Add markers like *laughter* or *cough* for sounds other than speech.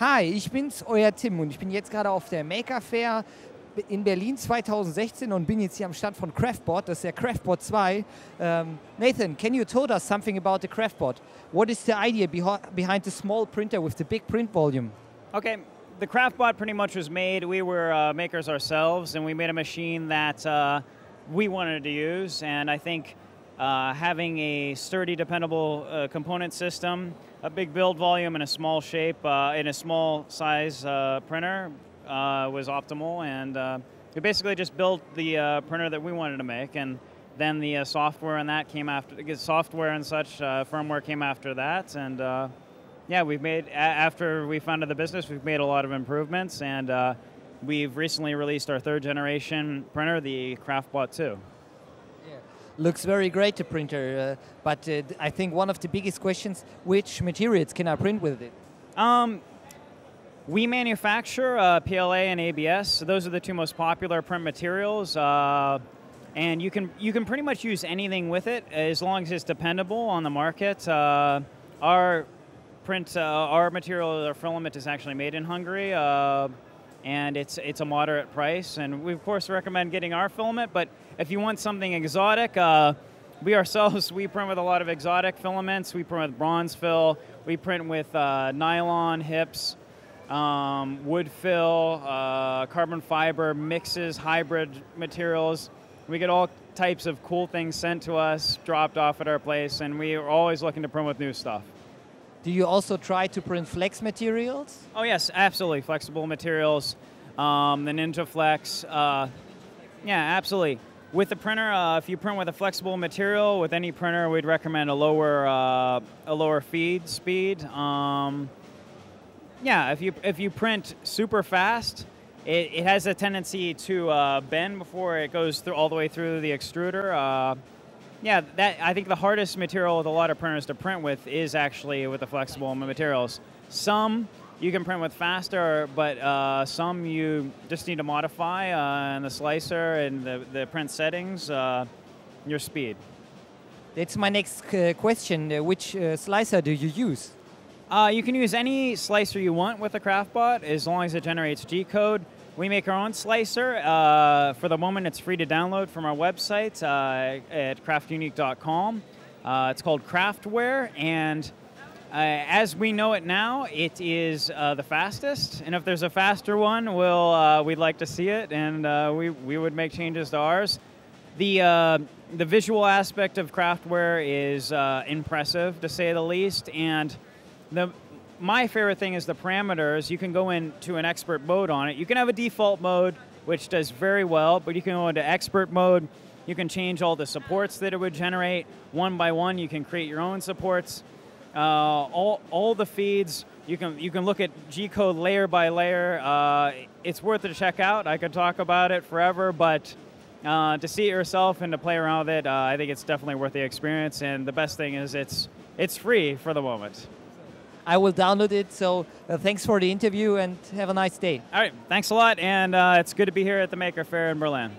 Hi, ich bin's, euer Tim und ich bin jetzt gerade auf der Maker Faire in Berlin 2016 und bin jetzt hier am Stand von Craftbot, das ist der Craftbot 2. Um, Nathan, can you tell us something about the Craftbot? What is the idea behind the small printer with the big print volume? Okay, the Craftbot pretty much was made, we were uh, makers ourselves and we made a machine that uh, we wanted to use and I think uh, having a sturdy, dependable uh, component system, a big build volume and a small shape uh, in a small size uh, printer uh, was optimal. And uh, we basically just built the printer that we wanted to make. And then the software and that came after, software and such, firmware came after that. And yeah, we've made, after we founded the business, we've made a lot of improvements. And we've recently released our third generation printer, the CraftBot 2 looks very great, the printer. Uh, but uh, I think one of the biggest questions, which materials can I print with it? Um, we manufacture uh, PLA and ABS. Those are the two most popular print materials. Uh, and you can, you can pretty much use anything with it as long as it's dependable on the market. Uh, our print, uh, our material, our filament is actually made in Hungary and it's it's a moderate price. And we of course recommend getting our filament, but if you want something exotic, uh, we ourselves *laughs* we print with a lot of exotic filaments. We print with bronze fill. We print with uh, nylon HIPS, um, wood fill, uh, carbon fiber mixes, hybrid materials. We get all types of cool things sent to us, dropped off at our place, and we are always looking to print with new stuff. Do you also try to print flex materials? Oh yes, absolutely. Flexible materials, um, the Ninja Flex. Uh, yeah, absolutely. With the printer, uh, if you print with a flexible material, with any printer, we'd recommend a lower uh, a lower feed speed. Um, yeah, if you if you print super fast, it, it has a tendency to uh, bend before it goes through all the way through the extruder. Yeah, that I think the hardest material with a lot of printers to print with is actually with the flexible materials. Some you can print with faster, but uh, some you just need to modify uh, in the slicer and the, the print settings, uh, your speed. That's my next uh, question. Uh, which uh, slicer do you use? you can use any slicer you want with a CraftBot as long as it generates G-code. We make our own slicer. Uh, for the moment, it's free to download from our website uh, at craftunique.com. Uh, it's called Craftware, and uh, as we know it now, it is uh, the fastest. And if there's a faster one, we'll, uh, we'd like to see it, and we, we would make changes to ours. The, the visual aspect of Craftware is impressive, to say the least, and the my favorite thing is the parameters. You can go into an expert mode on it. You can have a default mode, which does very well, but you can go into expert mode. You can change all the supports that it would generate. One by one, you can create your own supports. Uh, all, all the feeds, you can, you can look at G-code layer by layer. Uh, it's worth a check out. I could talk about it forever, but uh, to see it yourself and to play around with it, uh, I think it's definitely worth the experience. And the best thing is it's, it's free for the moment. I will download it. So uh, thanks for the interview and have a nice day. All right, thanks a lot, and uh, it's good to be here at the Maker Faire in Berlin.